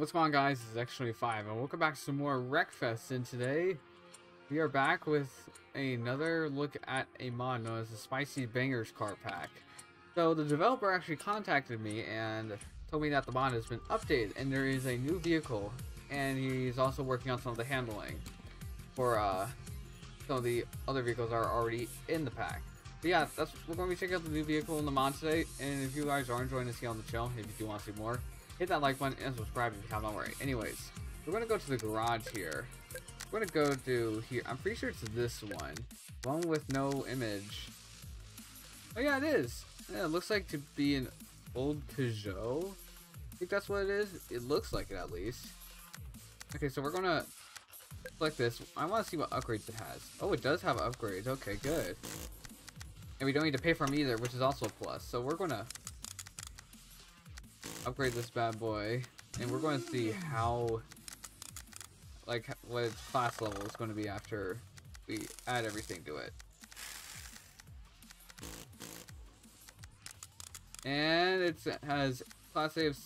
what's going on guys? It's is X25 and welcome back to some more Wreckfest and today we are back with another look at a mod known as the Spicy Bangers Car Pack. So the developer actually contacted me and told me that the mod has been updated and there is a new vehicle and he's also working on some of the handling for uh, some of the other vehicles are already in the pack. But yeah, that's we're going to be checking out the new vehicle in the mod today and if you guys are enjoying this here on the channel, if you do want to see more, hit that like button and subscribe if you haven't already. Anyways, we're gonna go to the garage here. We're gonna go to here. I'm pretty sure it's this one. One with no image. Oh yeah, it is. Yeah, it looks like to be an old Peugeot. I think that's what it is. It looks like it at least. Okay, so we're gonna select this. I want to see what upgrades it has. Oh, it does have upgrades. Okay, good. And we don't need to pay for them either, which is also a plus. So we're gonna upgrade this bad boy, and we're going to see how, like, what its class level is going to be after we add everything to it. And it has class A of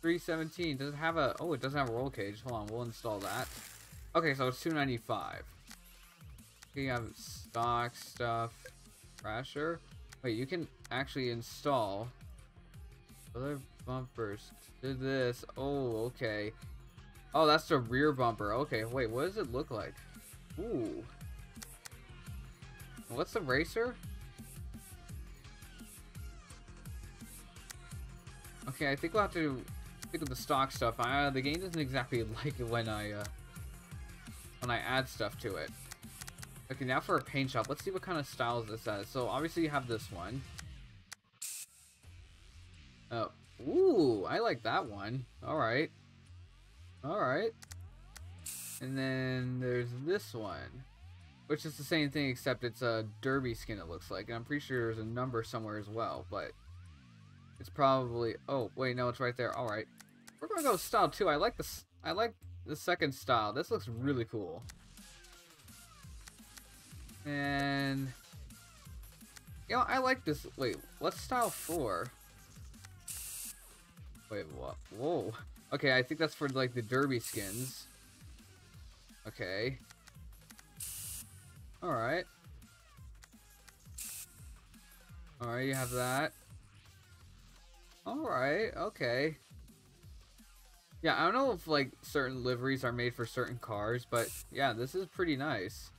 317. Does it have a, oh, it doesn't have a roll cage. Hold on, we'll install that. Okay, so it's 295. You have stock stuff, crasher. Wait, you can actually install other bumpers to this. Oh, okay. Oh, that's the rear bumper. Okay, wait, what does it look like? Ooh. What's the racer? Okay, I think we'll have to pick up the stock stuff. Uh, the game doesn't exactly like it when I uh, when I add stuff to it. Okay, now for a paint shop. Let's see what kind of styles this has. So obviously you have this one. Oh, Ooh, I like that one. Alright. Alright. And then there's this one. Which is the same thing except it's a derby skin it looks like. And I'm pretty sure there's a number somewhere as well. But it's probably... Oh, wait, no, it's right there. Alright. We're to go style 2. I like this. I like the second style. This looks really cool. And... You know, I like this. Wait, what's style 4? Wait, what? Whoa. Okay, I think that's for, like, the derby skins. Okay. Alright. Alright, you have that. Alright, okay. Yeah, I don't know if, like, certain liveries are made for certain cars, but, yeah, this is pretty nice.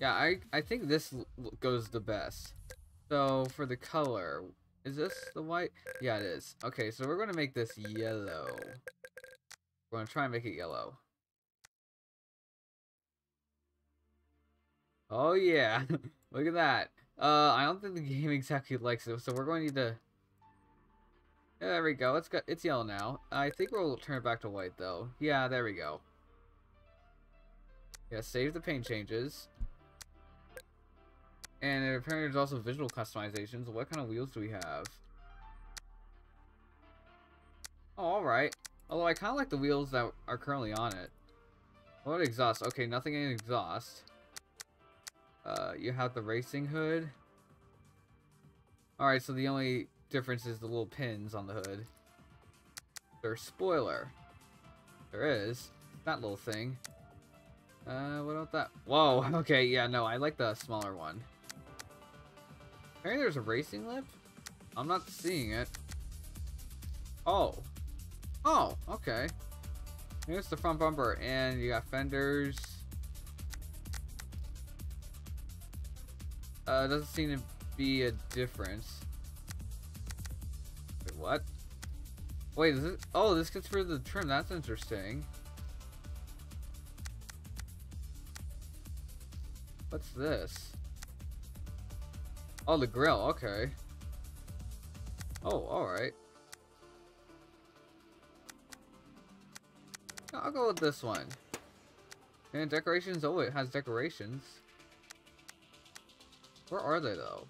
Yeah, I, I think this goes the best. So, for the color, is this the white? Yeah, it is. Okay, so we're going to make this yellow. We're going to try and make it yellow. Oh, yeah. Look at that. Uh, I don't think the game exactly likes it, so we're going to need to... Yeah, there we go. It's got it's yellow now. I think we'll turn it back to white, though. Yeah, there we go. Yeah, save the paint changes. And apparently there's also visual customizations. What kind of wheels do we have? Oh, alright. Although I kind of like the wheels that are currently on it. What exhaust? Okay, nothing in exhaust. Uh, you have the racing hood. Alright, so the only difference is the little pins on the hood. There's spoiler. There is. That little thing. Uh, what about that? Whoa, okay, yeah, no, I like the smaller one. Apparently there's a racing lip? I'm not seeing it. Oh. Oh, okay. Here's the front bumper, and you got fenders. Uh, doesn't seem to be a difference. Wait, what? Wait, is it? Oh, this gets rid of the trim. That's interesting. What's this? Oh, the grill, okay. Oh, alright. I'll go with this one. And decorations, oh, it has decorations. Where are they, though?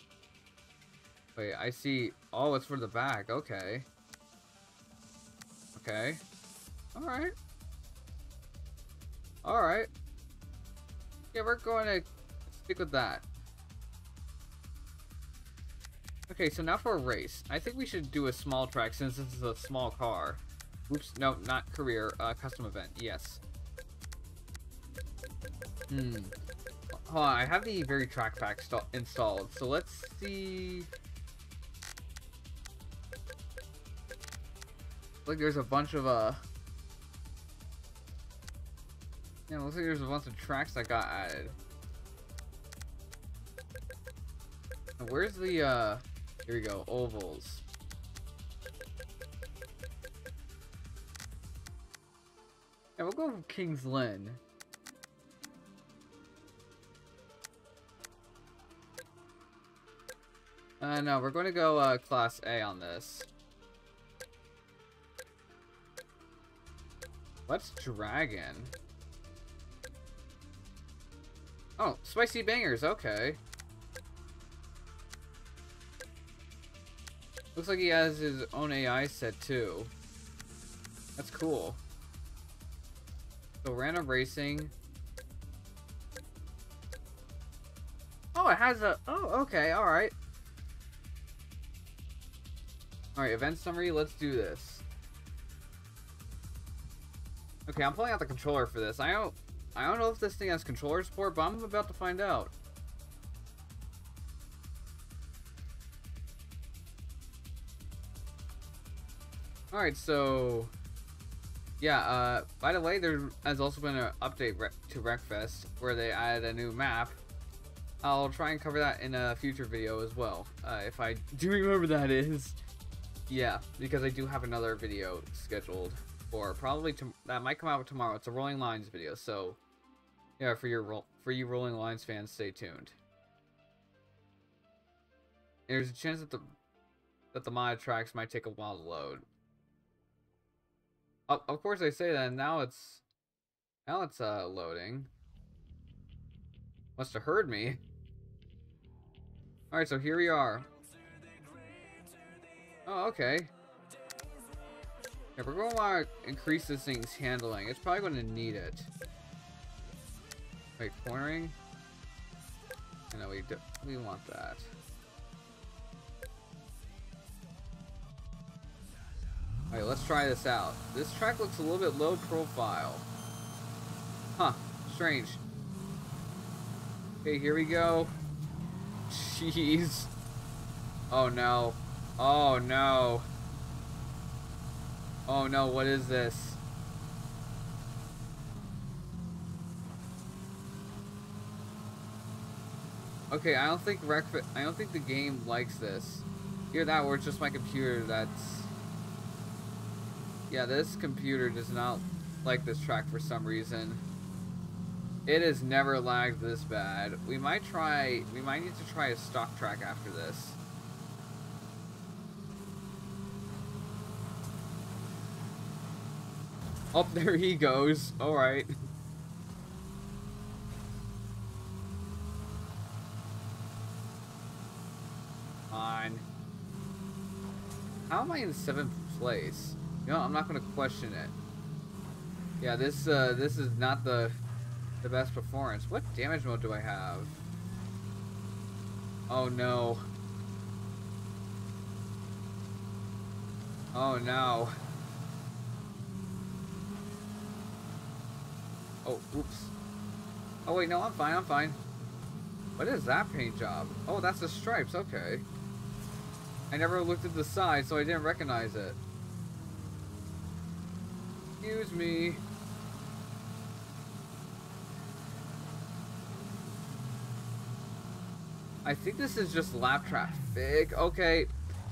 Wait, I see... Oh, it's for the back, okay. Okay. Alright. Alright. Yeah, we're going to stick with that. Okay, so now for a race. I think we should do a small track since this is a small car. Oops, no, not career. Uh, custom event. Yes. Hmm. Hold on, I have the very track pack installed, so let's see. Like there's a bunch of uh. Yeah, looks like there's a bunch of tracks that got added. Where's the uh? Here we go, ovals. Yeah, we'll go King's Lynn. Uh, no, we're going to go uh, Class A on this. What's Dragon? Oh, Spicy Bangers, okay. Looks like he has his own AI set too. That's cool. So random racing. Oh, it has a... Oh, okay, alright. Alright, event summary, let's do this. Okay, I'm pulling out the controller for this. I don't I don't know if this thing has controller support, but I'm about to find out. Alright, so... Yeah, uh, by the way, there has also been an update to Wreckfest where they added a new map. I'll try and cover that in a future video as well, uh, if I do remember that is. Yeah, because I do have another video scheduled for probably that might come out tomorrow. It's a Rolling Lines video, so yeah, for your for you Rolling Lines fans, stay tuned. There's a chance that the that the mod tracks might take a while to load. Of, course, I say that, and now it's now it's uh loading. Must have heard me. All right, so here we are. Oh, okay. Yeah, we're going to want to increase this thing's handling. It's probably going to need it. Wait, cornering? Know we do, we want that. Alright, let's try this out. This track looks a little bit low profile. Huh, strange. Okay, here we go. Jeez. Oh no. Oh no. Oh no, what is this? Okay, I don't think Rec I don't think the game likes this. Hear that or it's just my computer that's Yeah, this computer does not like this track for some reason. It has never lagged this bad. We might try we might need to try a stock track after this. Up oh, there he goes. Alright. On. How am I in seventh place? Know, I'm not gonna question it. Yeah, this uh, this is not the the best performance. What damage mode do I have? Oh no. Oh no. Oh, oops. Oh, wait, no, I'm fine, I'm fine. What is that paint job? Oh, that's the stripes, okay. I never looked at the side, so I didn't recognize it. Excuse me. I think this is just lap traffic. Okay.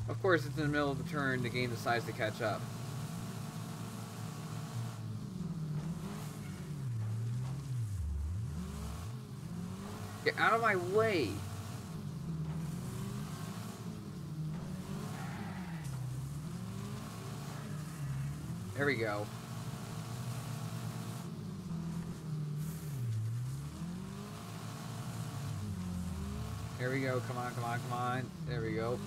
Of course, it's in the middle of the turn. The game decides to catch up. Get out of my way! There we go. There we go. Come on, come on, come on. There we go.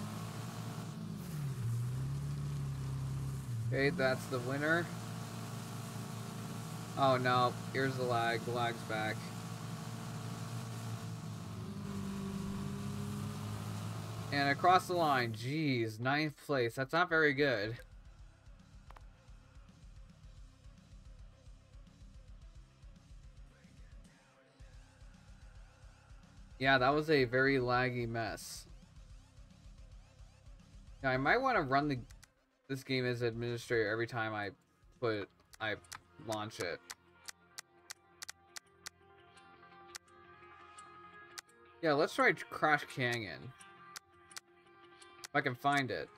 Okay, that's the winner. Oh no, here's the lag. The lag's back. And across the line, geez, ninth place. That's not very good. Yeah, that was a very laggy mess. I might want to run the this game as administrator every time I put I launch it. Yeah, let's try Crash Canyon. If I can find it.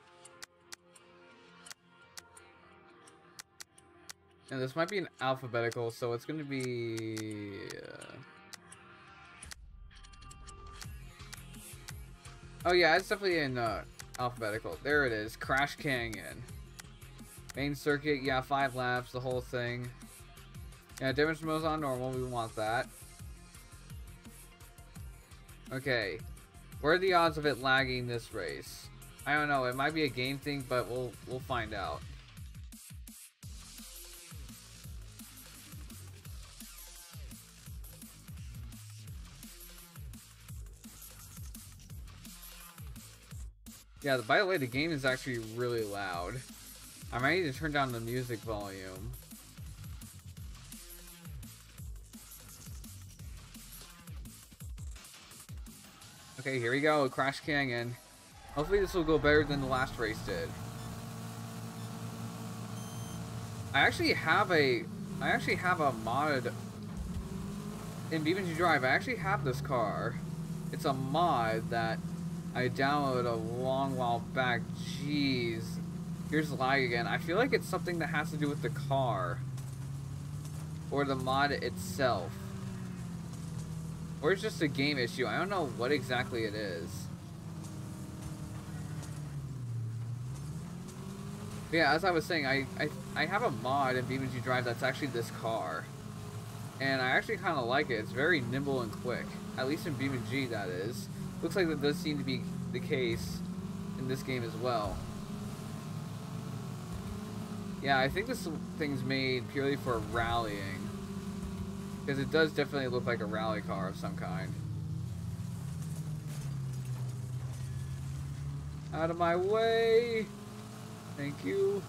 And this might be an alphabetical, so it's going to be... Uh... Oh yeah, it's definitely in uh, alphabetical. There it is, Crash Canyon. Main circuit, yeah, five laps, the whole thing. Yeah, damage mode's on normal, we want that. Okay. What are the odds of it lagging this race? I don't know. It might be a game thing, but we'll we'll find out. Yeah, by the way, the game is actually really loud. I might need to turn down the music volume. Okay, here we go, Crash Canyon. Hopefully this will go better than the last race did. I actually have a... I actually have a mod in BeamNG Drive. I actually have this car. It's a mod that I downloaded a long while back. Jeez. Here's lag again. I feel like it's something that has to do with the car. Or the mod itself. Or it's just a game issue. I don't know what exactly it is. But yeah, as I was saying, I, I, I have a mod in BeamNG Drive that's actually this car. And I actually kind of like it. It's very nimble and quick. At least in BeamNG, that is. Looks like that does seem to be the case in this game as well. Yeah, I think this thing's made purely for rallying. Because it does definitely look like a rally car of some kind. Out of my way! Thank you.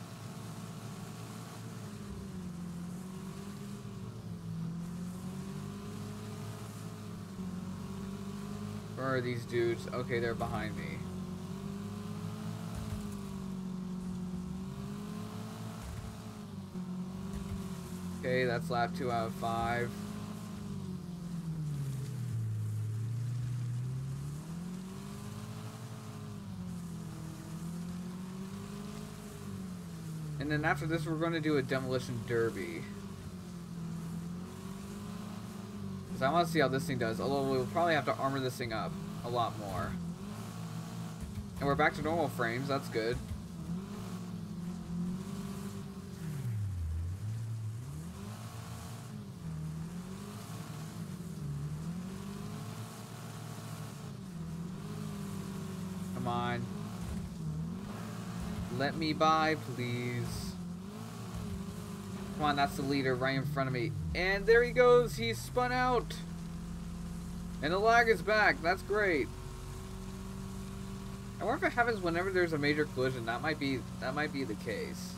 Where are these dudes? Okay, they're behind me. Okay, that's lap 2 out of 5. And then after this, we're going to do a demolition derby. I want to see how this thing does. Although we'll probably have to armor this thing up a lot more. And we're back to normal frames. That's good. Come on. Let me by, please. Come on, that's the leader right in front of me. And there he goes. He's spun out. And the lag is back. That's great. I wonder if it happens whenever there's a major collision. That might be that might be the case.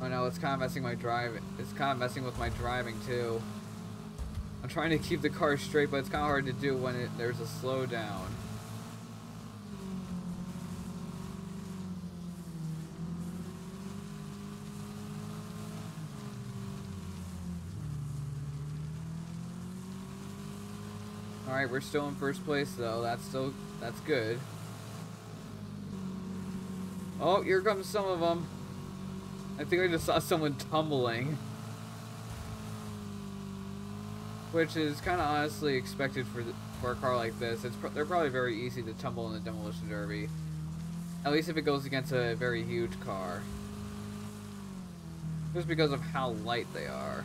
Oh no, it's kind of messing my drive. It's kind of messing with my driving too. I'm trying to keep the car straight, but it's kind of hard to do when it, there's a slowdown. Alright, we're still in first place though. That's still, that's good. Oh, here comes some of them. I think I just saw someone tumbling. Which is kind of honestly expected for the, for a car like this. It's they're probably very easy to tumble in the demolition derby. At least if it goes against a very huge car. Just because of how light they are.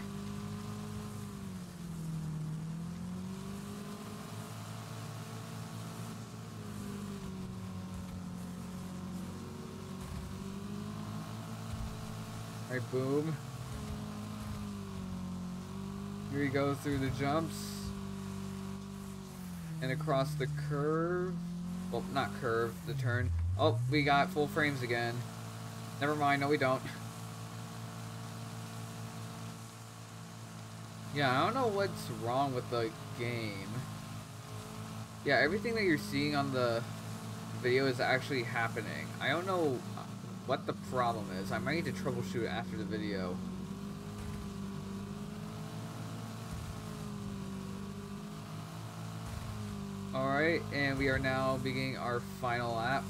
Alright, boom. He goes through the jumps. And across the curve. Well, not curve, the turn. Oh, we got full frames again. Never mind, no we don't. Yeah, I don't know what's wrong with the game. Yeah, everything that you're seeing on the video is actually happening. I don't know what the problem is. I might need to troubleshoot after the video. Alright, and we are now beginning our final lap.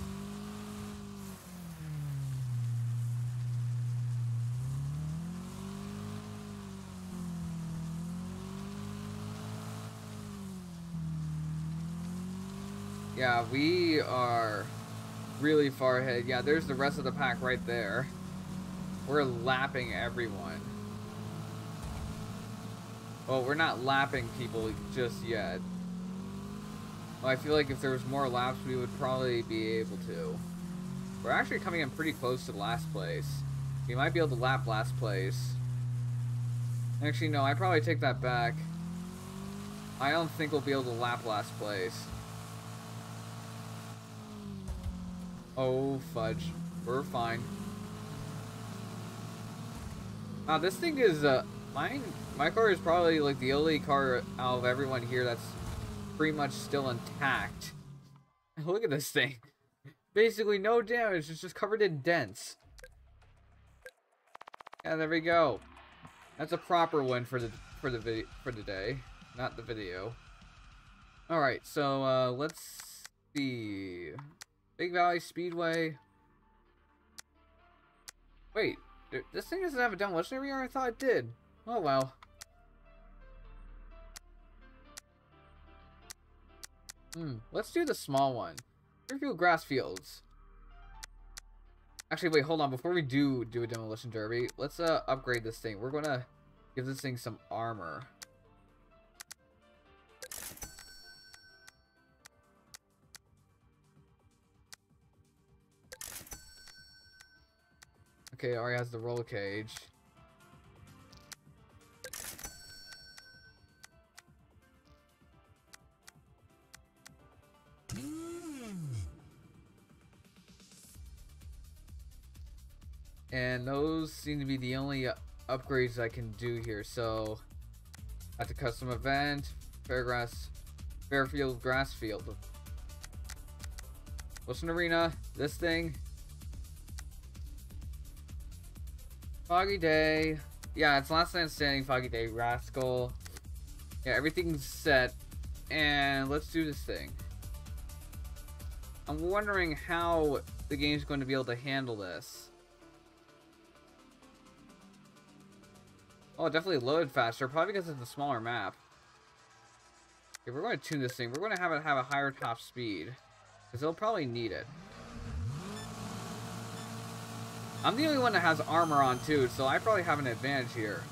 Yeah, we are really far ahead. Yeah, there's the rest of the pack right there. We're lapping everyone. Well, we're not lapping people just yet. Well, I feel like if there was more laps, we would probably be able to. We're actually coming in pretty close to last place. We might be able to lap last place. Actually, no, I probably take that back. I don't think we'll be able to lap last place. Oh, fudge. We're fine. Now, this thing is, uh, mine, my car is probably, like, the only car out of everyone here that's pretty much still intact. Look at this thing. Basically no damage, it's just covered in dents. Yeah, there we go. That's a proper win for the for the video for the day, not the video. All right, so uh, let's see. Big Valley Speedway. Wait, this thing doesn't have a demolition area? I thought it did. Oh well. Hmm, let's do the small one. Fairfield grass fields. Actually, wait, hold on. Before we do do a demolition derby, let's uh upgrade this thing. We're gonna give this thing some armor. Okay, already has the roll cage. And those seem to be the only upgrades I can do here. So, at the custom event, Fairgrass, Fairfield Grass Field. Wilson Arena, this thing, Foggy day. Yeah, it's last night standing, foggy day, rascal. Yeah, everything's set. And let's do this thing. I'm wondering how the game's going to be able to handle this. Oh, it definitely loaded faster, probably because it's a smaller map. Okay, we're going to tune this thing. We're going to have it have a higher top speed. Because it'll probably need it. I'm the only one that has armor on too, so I probably have an advantage here.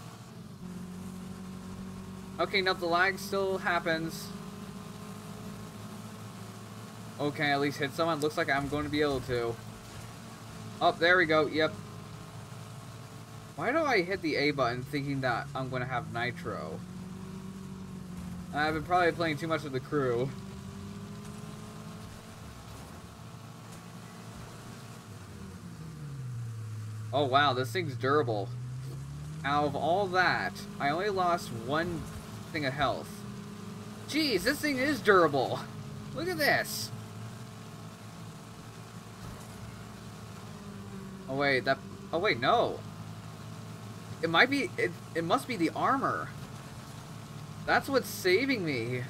Okay, now the lag still happens. Okay, at least hit someone. Looks like I'm going to be able to. Oh, there we go. Yep. Why do I hit the A button thinking that I'm going to have nitro? I've been probably playing too much of the crew. Oh wow, this thing's durable. Out of all that, I only lost one thing of health. Jeez, this thing is durable. Look at this. Oh wait, that. Oh wait, no. It might be. It. It must be the armor. That's what's saving me.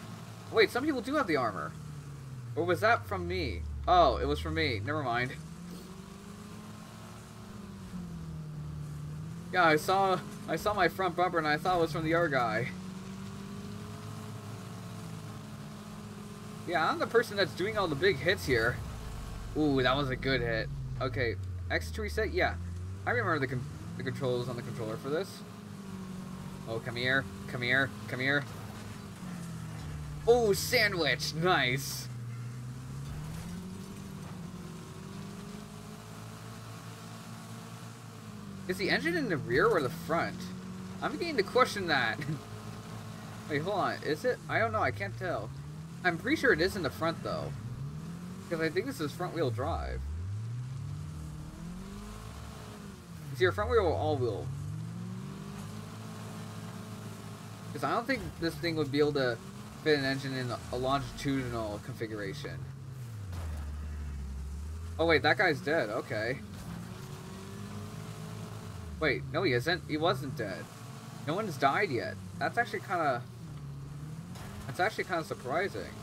Wait, some people do have the armor. Or was that from me? Oh, it was from me. Never mind. Yeah, I saw I saw my front bumper and I thought it was from the other guy. Yeah, I'm the person that's doing all the big hits here. Ooh, that was a good hit. Okay, X to reset? Yeah. I remember the, the controls on the controller for this. Oh, come here, come here, come here. Oh, sandwich! Nice! Is the engine in the rear or the front? I'm beginning to question that. Wait, hold on. Is it? I don't know. I can't tell. I'm pretty sure it is in the front, though. Because I think this is front-wheel drive. Is your front wheel or all wheel? Because I don't think this thing would be able to fit an engine in a longitudinal configuration. Oh wait, that guy's dead. Okay. Wait, no he isn't. He wasn't dead. No one's died yet. That's actually kind of... That's actually kind of surprising.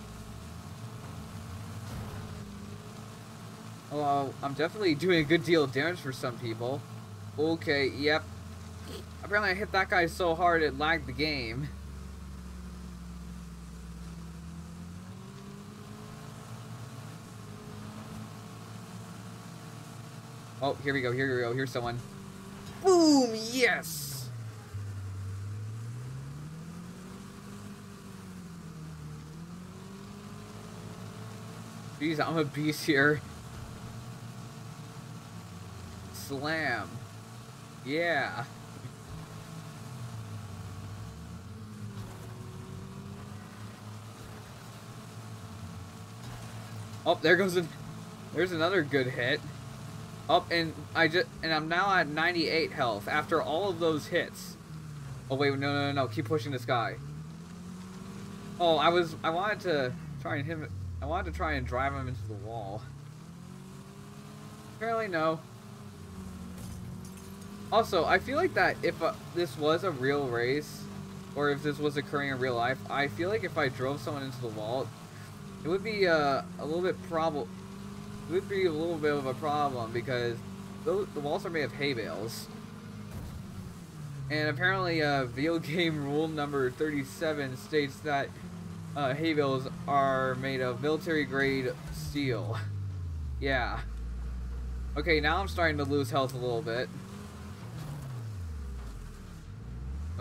Well, I'm definitely doing a good deal of damage for some people. Okay, yep. Apparently I hit that guy so hard it lagged the game. Oh, here we go, here we go, here's someone. Boom! Yes! Jeez, I'm a beast here. Slam. Yeah. Oh, there goes a, there's another good hit. Up oh, and I just and I'm now at 98 health after all of those hits. Oh wait, no, no, no, no! Keep pushing this guy. Oh, I was I wanted to try and hit. I wanted to try and drive him into the wall. Apparently, no. Also, I feel like that if uh, this was a real race, or if this was occurring in real life, I feel like if I drove someone into the wall, it would be uh, a little bit probable would be a little bit of a problem because the walls are made of hay bales. And apparently, uh, video game rule number 37 states that uh, hay bales are made of military grade steel. yeah. Okay, now I'm starting to lose health a little bit.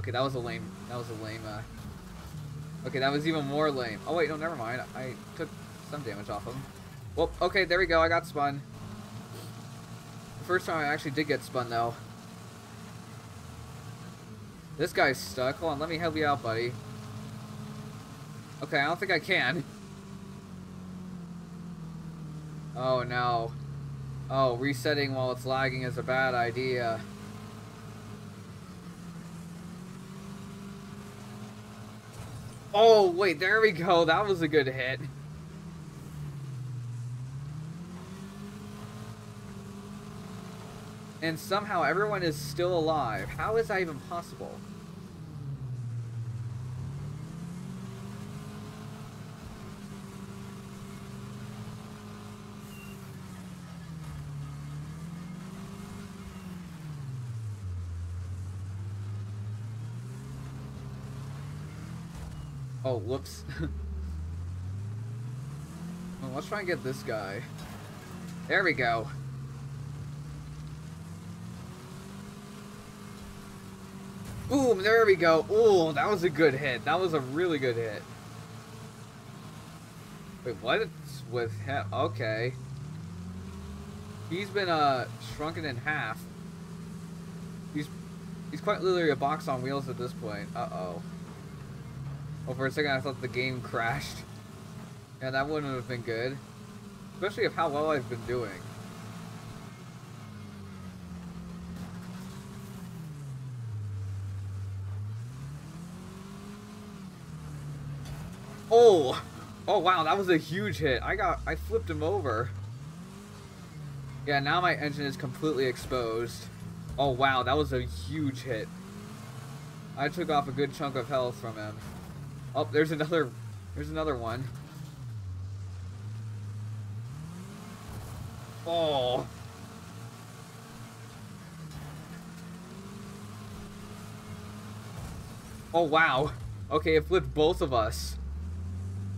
Okay, that was a lame. That was a lame. Uh, okay, that was even more lame. Oh wait, no, never mind. I took some damage off him. Well, okay, there we go. I got spun. First time I actually did get spun, though. This guy's stuck. Hold on, let me help you out, buddy. Okay, I don't think I can. Oh, no. Oh, resetting while it's lagging is a bad idea. Oh, wait, there we go. That was a good hit. and somehow everyone is still alive. How is that even possible? Oh, whoops. well, let's try and get this guy. There we go. Boom, there we go. Oh, that was a good hit. That was a really good hit. Wait, what's with him? Okay. He's been, uh, shrunken in half. He's, he's quite literally a box on wheels at this point. Uh-oh. Oh, for a second I thought the game crashed. Yeah, that wouldn't have been good. Especially of how well I've been doing. Oh! Oh wow, that was a huge hit. I got, I flipped him over. Yeah, now my engine is completely exposed. Oh wow, that was a huge hit. I took off a good chunk of health from him. Oh, there's another, there's another one. Oh. Oh wow. Okay, it flipped both of us.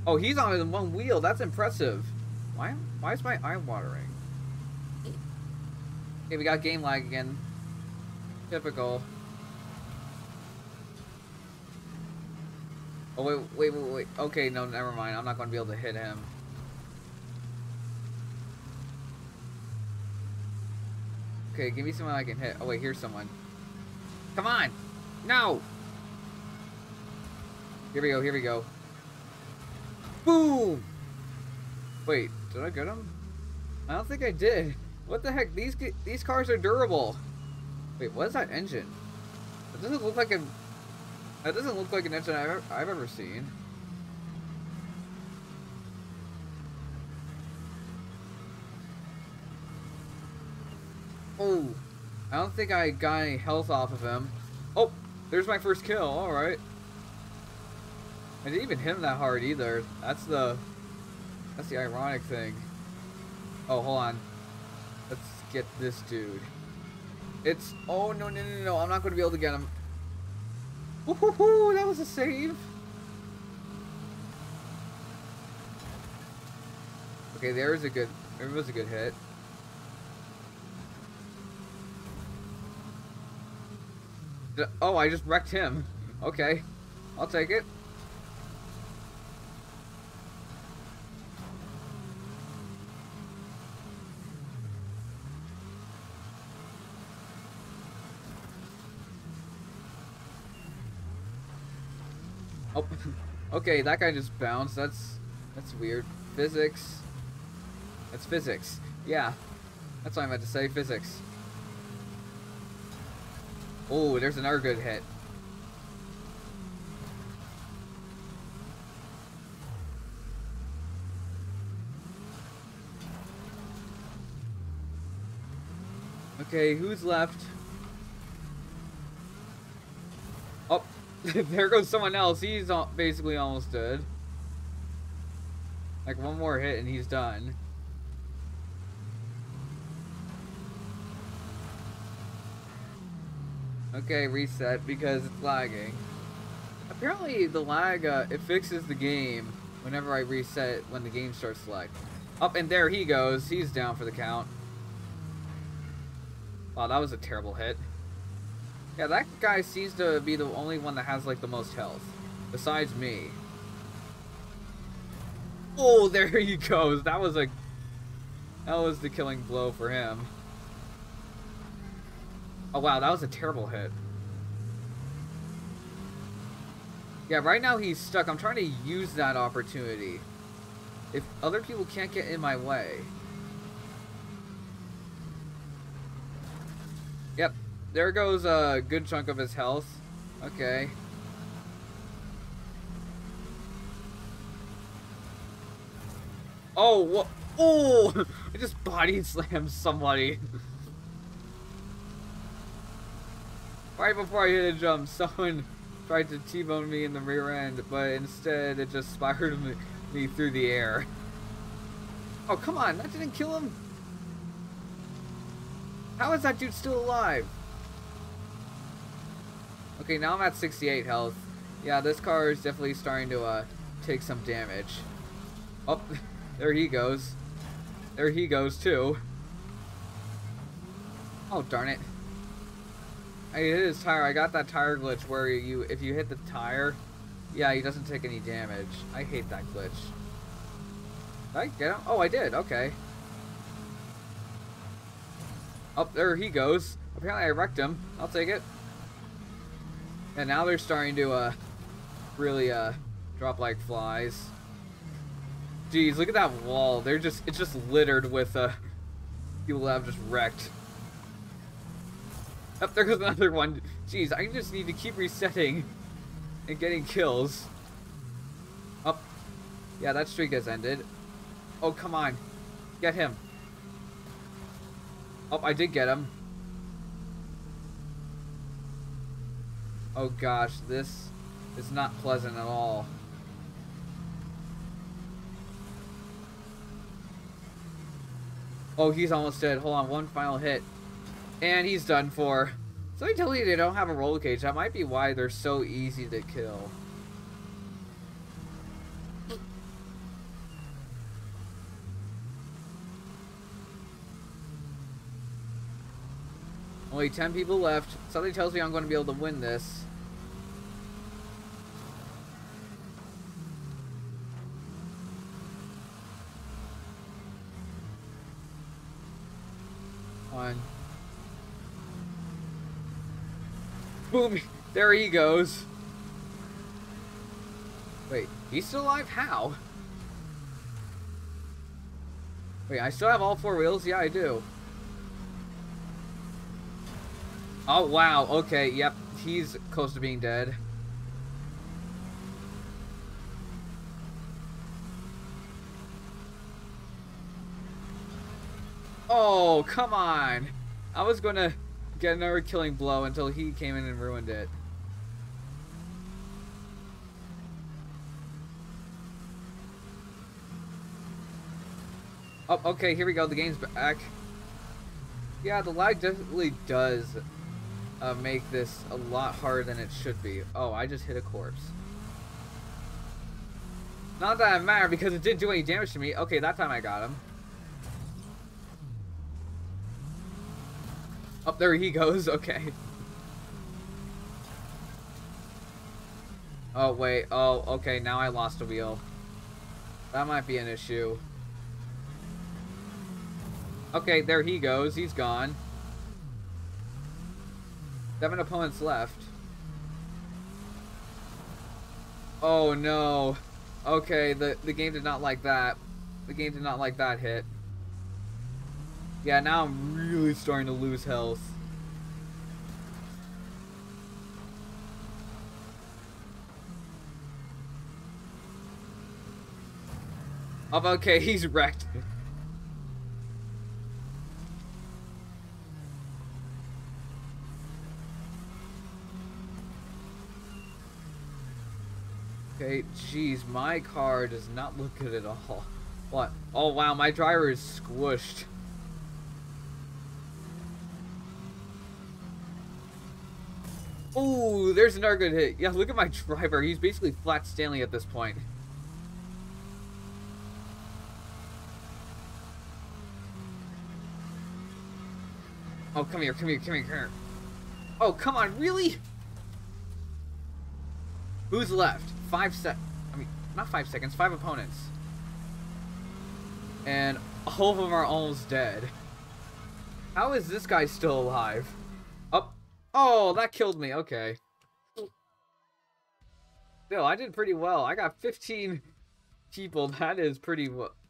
Oh, he's on one wheel. That's impressive. Why? Why is my eye watering? Okay, we got game lag again. Typical. Oh wait, wait, wait, wait. Okay, no, never mind. I'm not going to be able to hit him. Okay, give me someone I can hit. Oh wait, here's someone. Come on! No! Here we go, here we go. Boom! Wait, did I get him? I don't think I did. What the heck? These these cars are durable. Wait, what is that engine? It doesn't look like a... That doesn't look like an engine I've ever, I've ever seen. Oh, I don't think I got any health off of him. Oh, there's my first kill. All right. I didn't even hit him that hard either. That's the, that's the ironic thing. Oh, hold on. Let's get this dude. It's, oh no, no, no, no, I'm not going to be able to get him. Woohoo, that was a save. Okay, there's a good, there was a good hit. Oh, I just wrecked him. Okay. I'll take it. Oh, okay, that guy just bounced. That's that's weird. Physics. That's physics. Yeah, that's what I meant to say. Physics. Oh, there's another good hit. Okay, who's left? Oh, there goes someone else. He's basically almost dead. Like one more hit and he's done. Okay, reset because it's lagging. Apparently the lag, uh, it fixes the game whenever I reset when the game starts to lag. Up and there he goes. He's down for the count. Wow, that was a terrible hit. Yeah, that guy seems to be the only one that has like the most health. Besides me. Oh, there he goes. That was a... That was the killing blow for him. Oh wow, that was a terrible hit. Yeah, right now he's stuck. I'm trying to use that opportunity. If other people can't get in my way. Yep, there goes a good chunk of his health. Okay. Oh, what? Oh! I just body slammed somebody. Right before I hit a jump, someone tried to T-bone me in the rear end, but instead it just spiraled me, me through the air. Oh, come on, that didn't kill him? How is that dude still alive? Okay, now I'm at 68 health. Yeah, this car is definitely starting to uh, take some damage. Oh, there he goes. There he goes, too. Oh, darn it. I hit his tire. I got that tire glitch where you, if you hit the tire, yeah, he doesn't take any damage. I hate that glitch. Did I get him? Oh, I did. Okay. Up oh, there he goes. Apparently I wrecked him. I'll take it. And now they're starting to, uh, really, uh, drop like flies. Jeez, look at that wall. They're just, it's just littered with, uh, people that have just wrecked. Up oh, there goes another one. Jeez, I just need to keep resetting and getting kills. Up. Oh, yeah, that streak has ended. Oh, come on. Get him. Oh, I did get him. Oh gosh, this is not pleasant at all. Oh, he's almost dead. Hold on, one final hit. And he's done for. So I tell you they don't have a roll cage. That might be why they're so easy to kill. Only 10 people left. Something tells me I'm going to be able to win this. One. There he goes. Wait, he's still alive? How? Wait, I still have all four wheels? Yeah, I do. Oh, wow. Okay, yep. He's close to being dead. Oh, come on. I was to get another killing blow until he came in and ruined it. Oh, okay, here we go. The game's back. Yeah, the lag definitely does uh, make this a lot harder than it should be. Oh, I just hit a corpse. Not that it mattered because it didn't do any damage to me. Okay, that time I got him. Oh, there he goes. Okay. Oh, wait. Oh, okay. Now I lost a wheel. That might be an issue. Okay, there he goes. He's gone. Seven opponents left. Oh, no. Okay, the, the game did not like that. The game did not like that hit. Yeah, now I'm really starting to lose health. Oh, okay, he's wrecked. Okay, jeez, my car does not look good at all. What? Oh wow, my driver is squished. Ooh, there's another good hit. Yeah, look at my driver. He's basically flat Stanley at this point. Oh, come here, come here, come here, come here. Oh, come on, really? Who's left? Five sec... I mean, not five seconds, five opponents. And all of them are almost dead. How is this guy still alive? Oh, that killed me. Okay. Still, I did pretty well. I got 15 people. That is pretty.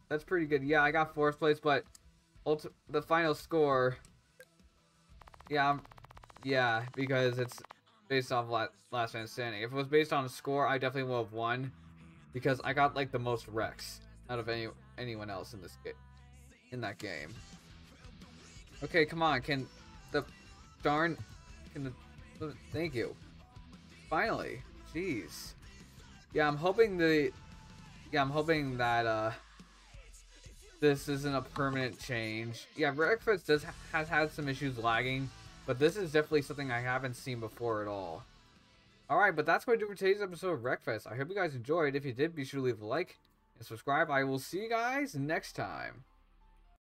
That's pretty good. Yeah, I got fourth place, but the final score. Yeah, I'm, yeah, because it's based off last, last man standing. If it was based on a score, I definitely would have won because I got like the most wrecks out of any anyone else in this game in that game. Okay, come on. Can the darn Thank you. Finally. Jeez. Yeah, I'm hoping the... Yeah, I'm hoping that, uh... This isn't a permanent change. Yeah, Wreckfest does has had some issues lagging, but this is definitely something I haven't seen before at all. Alright, but that's going to do for today's episode of Wreckfest. I hope you guys enjoyed. If you did, be sure to leave a like and subscribe. I will see you guys next time.